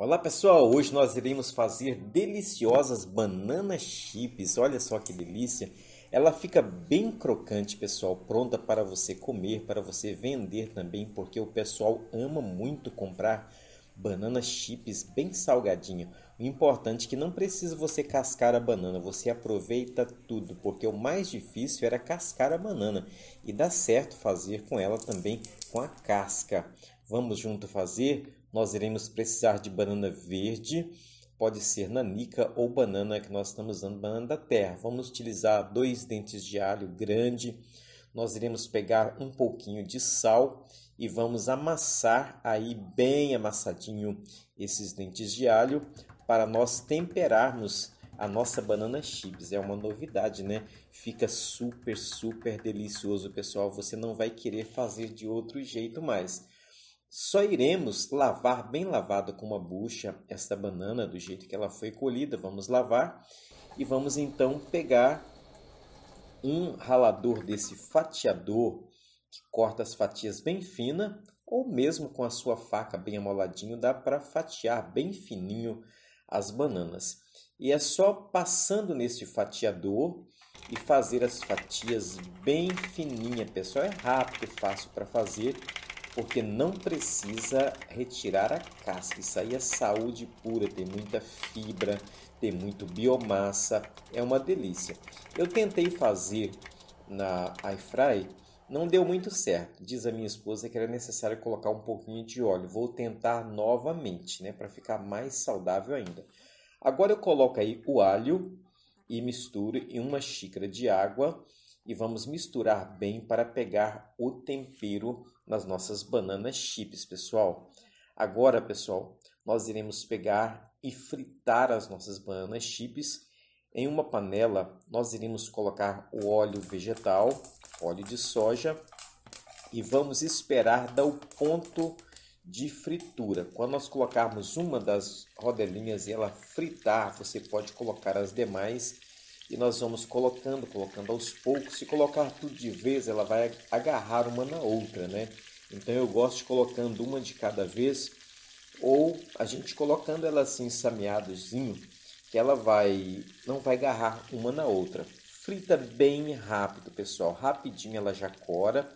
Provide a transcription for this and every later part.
Olá pessoal, hoje nós iremos fazer deliciosas bananas chips. Olha só que delícia! Ela fica bem crocante, pessoal, pronta para você comer, para você vender também, porque o pessoal ama muito comprar banana chips bem salgadinho. O importante é que não precisa você cascar a banana, você aproveita tudo, porque o mais difícil era cascar a banana e dá certo fazer com ela também com a casca. Vamos junto fazer? Nós iremos precisar de banana verde, pode ser nanica ou banana que nós estamos usando, banana da terra. Vamos utilizar dois dentes de alho grande. Nós iremos pegar um pouquinho de sal e vamos amassar aí bem amassadinho esses dentes de alho para nós temperarmos a nossa banana chips. É uma novidade, né? Fica super, super delicioso, pessoal. Você não vai querer fazer de outro jeito mais. Só iremos lavar bem lavada com uma bucha esta banana do jeito que ela foi colhida. Vamos lavar e vamos então pegar um ralador desse fatiador que corta as fatias bem fina, ou mesmo com a sua faca bem amoladinho, dá para fatiar bem fininho as bananas. E é só passando nesse fatiador e fazer as fatias bem fininha, pessoal. É rápido, fácil para fazer, porque não precisa retirar a casca. Isso aí é saúde pura, tem muita fibra, tem muito biomassa, é uma delícia. Eu tentei fazer na iFry não deu muito certo. Diz a minha esposa que era necessário colocar um pouquinho de óleo. Vou tentar novamente, né, para ficar mais saudável ainda. Agora eu coloco aí o alho e misturo em uma xícara de água e vamos misturar bem para pegar o tempero nas nossas bananas chips, pessoal. Agora, pessoal, nós iremos pegar e fritar as nossas bananas chips. Em uma panela, nós iremos colocar o óleo vegetal óleo de soja e vamos esperar dar o ponto de fritura. Quando nós colocarmos uma das rodelinhas e ela fritar, você pode colocar as demais e nós vamos colocando, colocando aos poucos. Se colocar tudo de vez, ela vai agarrar uma na outra, né? Então eu gosto de colocando uma de cada vez ou a gente colocando ela assim sameadozinho, que ela vai não vai agarrar uma na outra. Frita bem rápido, pessoal. Rapidinho ela já cora.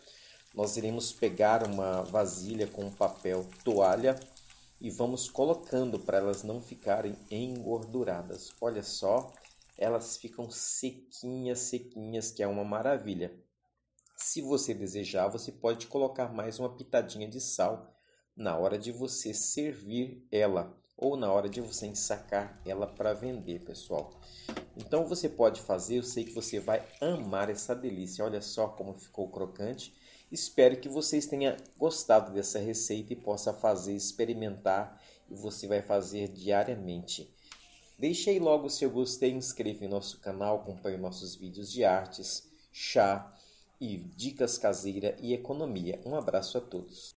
Nós iremos pegar uma vasilha com papel toalha e vamos colocando para elas não ficarem engorduradas. Olha só, elas ficam sequinhas, sequinhas, que é uma maravilha. Se você desejar, você pode colocar mais uma pitadinha de sal na hora de você servir ela ou na hora de você ensacar ela para vender, pessoal. Então você pode fazer, eu sei que você vai amar essa delícia. Olha só como ficou crocante. Espero que vocês tenham gostado dessa receita e possa fazer, experimentar e você vai fazer diariamente. Deixe aí logo o seu gostei, inscreva em nosso canal, acompanhe nossos vídeos de artes, chá e dicas caseiras e economia. Um abraço a todos.